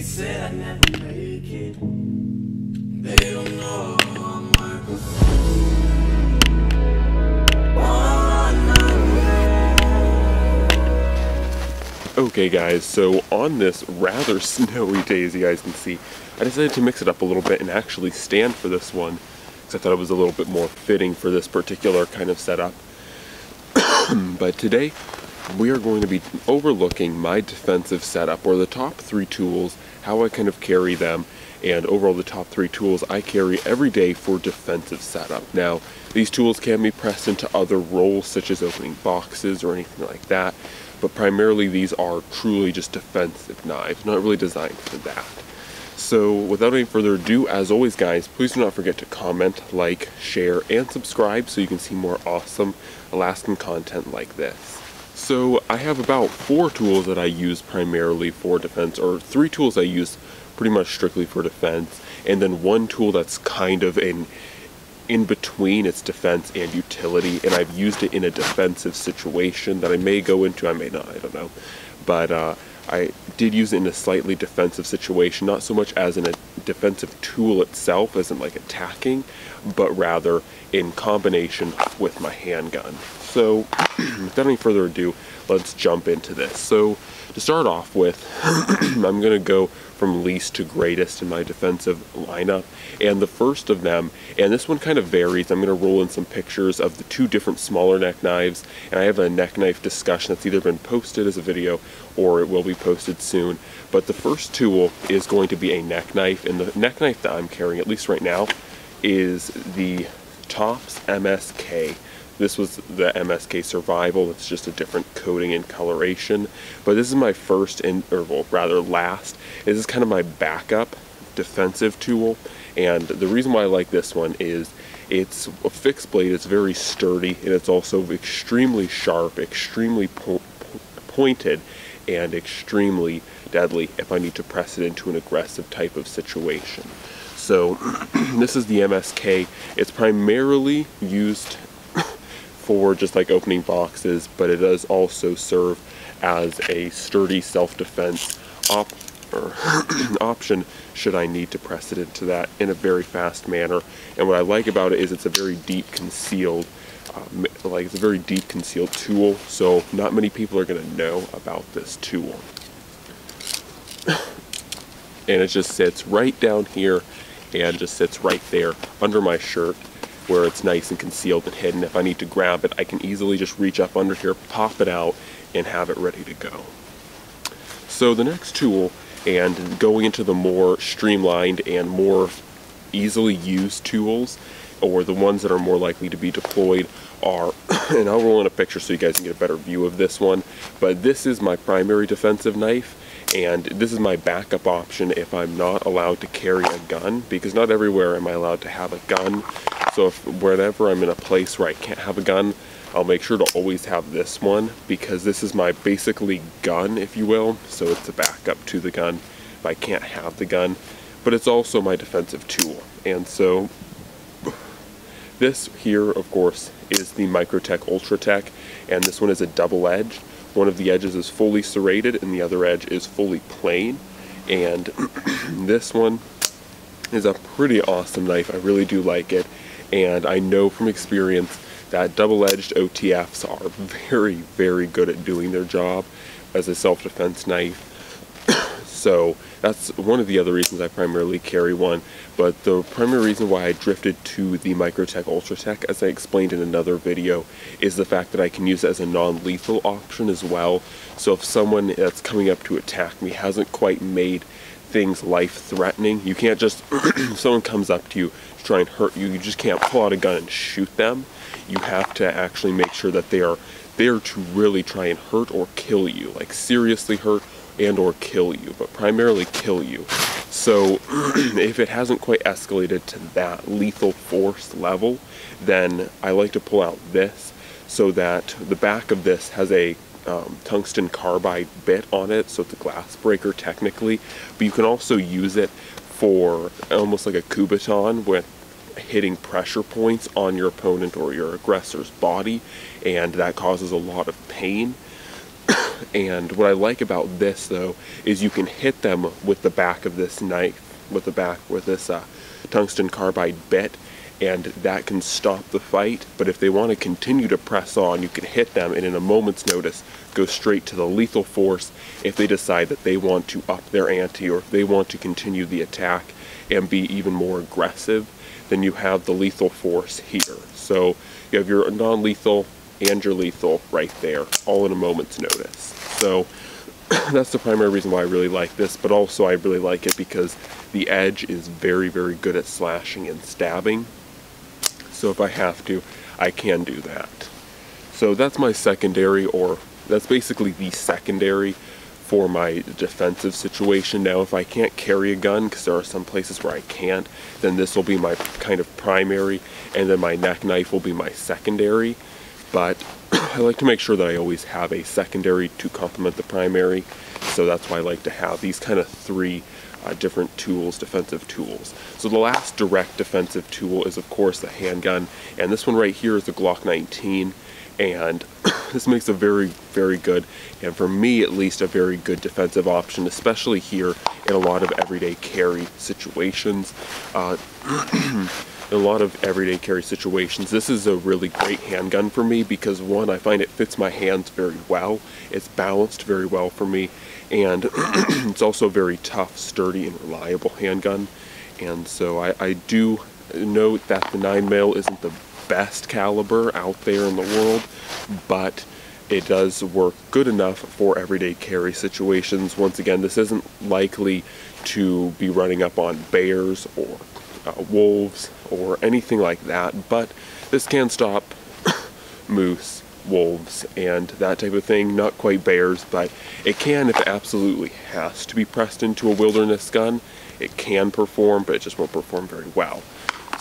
They said I'd never make it. They don't know Okay guys, so on this rather snowy day as you guys can see, I decided to mix it up a little bit and actually stand for this one because I thought it was a little bit more fitting for this particular kind of setup. but today we are going to be overlooking my defensive setup or the top three tools, how I kind of carry them, and overall the top three tools I carry every day for defensive setup. Now, these tools can be pressed into other roles such as opening boxes or anything like that, but primarily these are truly just defensive knives, not really designed for that. So without any further ado, as always guys, please do not forget to comment, like, share, and subscribe so you can see more awesome Alaskan content like this. So I have about four tools that I use primarily for defense, or three tools I use pretty much strictly for defense, and then one tool that's kind of in in between its defense and utility, and I've used it in a defensive situation that I may go into, I may not, I don't know. But uh, I did use it in a slightly defensive situation, not so much as in a defensive tool itself, isn't like attacking, but rather in combination with my handgun. So without any further ado, let's jump into this. So to start off with, I'm to go from least to greatest in my defensive lineup. And the first of them, and this one kind of varies, I'm going to roll in some pictures of the two different smaller neck knives. And I have a neck knife discussion that's either been posted as a video or it will be posted soon. But the first tool is going to be a neck knife. And the neck knife that I'm carrying, at least right now, is the Tops MSK. This was the MSK Survival. It's just a different coating and coloration. But this is my first, and or well, rather last. This is kind of my backup defensive tool. And the reason why I like this one is it's a fixed blade. It's very sturdy, and it's also extremely sharp, extremely po pointed, and extremely deadly if I need to press it into an aggressive type of situation. So this is the MSK. It's primarily used for just like opening boxes, but it does also serve as a sturdy self-defense op option should I need to press it into that in a very fast manner. And what I like about it is it's a very deep concealed, uh, like it's a very deep concealed tool, so not many people are going to know about this tool. and it just sits right down here and just sits right there under my shirt where it's nice and concealed and hidden. If I need to grab it, I can easily just reach up under here, pop it out, and have it ready to go. So the next tool, and going into the more streamlined and more easily used tools, or the ones that are more likely to be deployed are, and I'll roll in a picture so you guys can get a better view of this one, but this is my primary defensive knife, and this is my backup option if I'm not allowed to carry a gun because not everywhere am I allowed to have a gun so if whenever I'm in a place where I can't have a gun I'll make sure to always have this one because this is my basically gun if you will so it's a backup to the gun if I can't have the gun but it's also my defensive tool and so this here of course is the Microtech Ultratech and this one is a double edge one of the edges is fully serrated and the other edge is fully plain. And this one is a pretty awesome knife. I really do like it. And I know from experience that double-edged OTFs are very, very good at doing their job as a self-defense knife. so that's one of the other reasons I primarily carry one. But the primary reason why I drifted to the Microtech Ultratech, as I explained in another video, is the fact that I can use it as a non-lethal option as well. So if someone that's coming up to attack me hasn't quite made things life-threatening, you can't just, someone comes up to you try and hurt you, you just can't pull out a gun and shoot them. You have to actually make sure that they are there to really try and hurt or kill you, like seriously hurt and or kill you, but primarily kill you. So if it hasn't quite escalated to that lethal force level, then I like to pull out this so that the back of this has a um, tungsten carbide bit on it, so it's a glass breaker technically, but you can also use it for almost like a Kubotan with hitting pressure points on your opponent or your aggressor's body, and that causes a lot of pain. And what I like about this though is you can hit them with the back of this knife, with the back, with this uh, tungsten carbide bit, and that can stop the fight. But if they want to continue to press on, you can hit them and in a moment's notice go straight to the lethal force if they decide that they want to up their ante or if they want to continue the attack and be even more aggressive, then you have the lethal force here. So you have your non-lethal and your lethal right there, all in a moment's notice. So that's the primary reason why I really like this, but also I really like it because the edge is very, very good at slashing and stabbing. So if I have to, I can do that. So that's my secondary, or that's basically the secondary for my defensive situation. Now, if I can't carry a gun, because there are some places where I can't, then this will be my kind of primary, and then my neck knife will be my secondary. But I like to make sure that I always have a secondary to complement the primary, so that's why I like to have these kind of three uh, different tools, defensive tools. So the last direct defensive tool is of course the handgun, and this one right here is the Glock 19, and this makes a very, very good, and for me at least, a very good defensive option, especially here in a lot of everyday carry situations. Uh, in a lot of everyday carry situations, this is a really great handgun for me because one, I find it fits my hands very well. It's balanced very well for me, and it's also a very tough, sturdy, and reliable handgun. And so I, I do note that the 9 mil isn't the best caliber out there in the world, but it does work good enough for everyday carry situations. Once again, this isn't likely to be running up on bears or uh, wolves or anything like that, but this can stop moose, wolves, and that type of thing. Not quite bears, but it can if it absolutely has to be pressed into a wilderness gun. It can perform, but it just won't perform very well.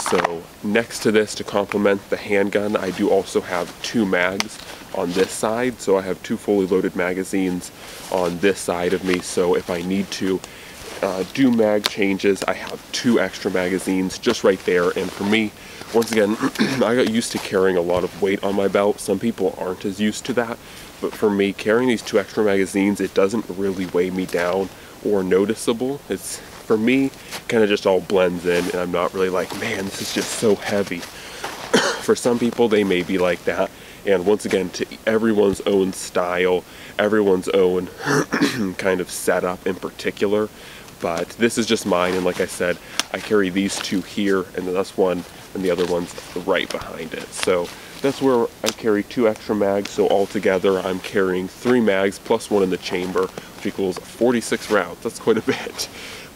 So next to this, to complement the handgun, I do also have two mags on this side. So I have two fully loaded magazines on this side of me. So if I need to uh, do mag changes, I have two extra magazines just right there. And for me, once again, I got used to carrying a lot of weight on my belt. Some people aren't as used to that. But for me, carrying these two extra magazines, it doesn't really weigh me down or noticeable. It's for me, kind of just all blends in, and I'm not really like, man, this is just so heavy. for some people, they may be like that. And once again, to everyone's own style, everyone's own kind of setup in particular. But this is just mine, and like I said, I carry these two here, and that's one, and the other one's right behind it. So that's where I carry two extra mags, so altogether I'm carrying three mags plus one in the chamber, which equals 46 rounds. That's quite a bit.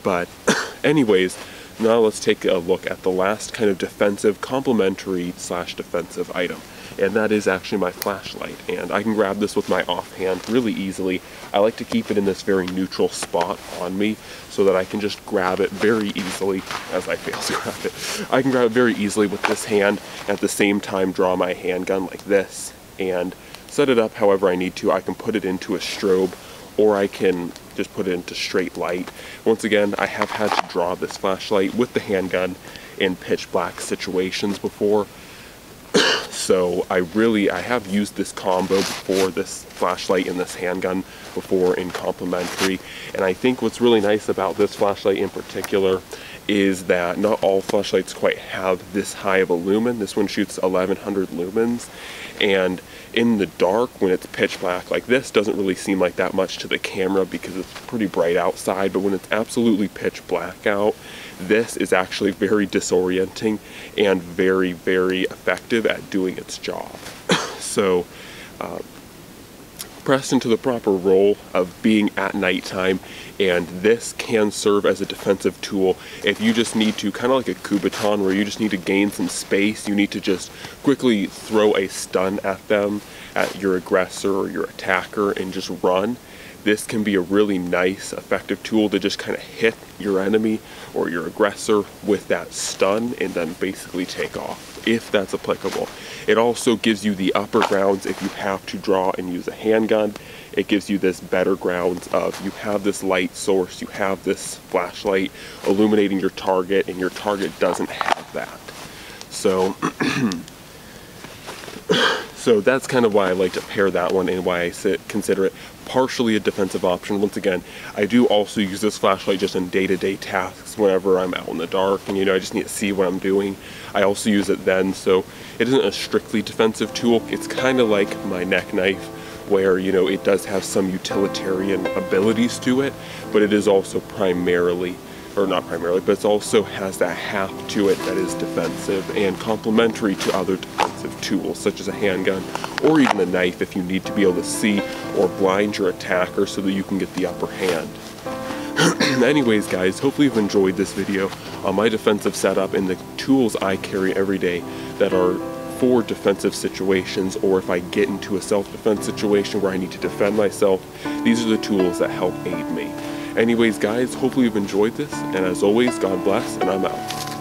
But anyways, now let's take a look at the last kind of defensive, complementary slash defensive item. And that is actually my flashlight. And I can grab this with my offhand really easily. I like to keep it in this very neutral spot on me so that I can just grab it very easily as I fail to grab it. I can grab it very easily with this hand at the same time draw my handgun like this and set it up however I need to. I can put it into a strobe or I can just put it into straight light. Once again, I have had to draw this flashlight with the handgun in pitch black situations before. so I really, I have used this combo before, this flashlight and this handgun before in complementary. And I think what's really nice about this flashlight in particular is that not all flashlights quite have this high of a lumen. This one shoots 1100 lumens and in the dark when it's pitch black like this doesn't really seem like that much to the camera because it's pretty bright outside but when it's absolutely pitch black out this is actually very disorienting and very very effective at doing its job so uh, pressed into the proper role of being at nighttime and this can serve as a defensive tool. If you just need to kind of like a Kubotan where you just need to gain some space you need to just quickly throw a stun at them at your aggressor or your attacker and just run this can be a really nice effective tool to just kind of hit your enemy or your aggressor with that stun and then basically take off if that's applicable. It also gives you the upper grounds if you have to draw and use a handgun. It gives you this better grounds of you have this light source, you have this flashlight illuminating your target and your target doesn't have that. So So that's kind of why I like to pair that one and why I sit, consider it partially a defensive option. Once again, I do also use this flashlight just in day-to-day tasks whenever I'm out in the dark and you know I just need to see what I'm doing. I also use it then, so it isn't a strictly defensive tool. It's kind of like my neck knife where you know it does have some utilitarian abilities to it, but it is also primarily or not primarily, but it also has that half to it that is defensive and complementary to other defensive tools, such as a handgun or even a knife if you need to be able to see or blind your attacker so that you can get the upper hand. Anyways, guys, hopefully you've enjoyed this video on my defensive setup and the tools I carry every day that are for defensive situations or if I get into a self-defense situation where I need to defend myself, these are the tools that help aid me. Anyways, guys, hopefully you've enjoyed this, and as always, God bless, and I'm out.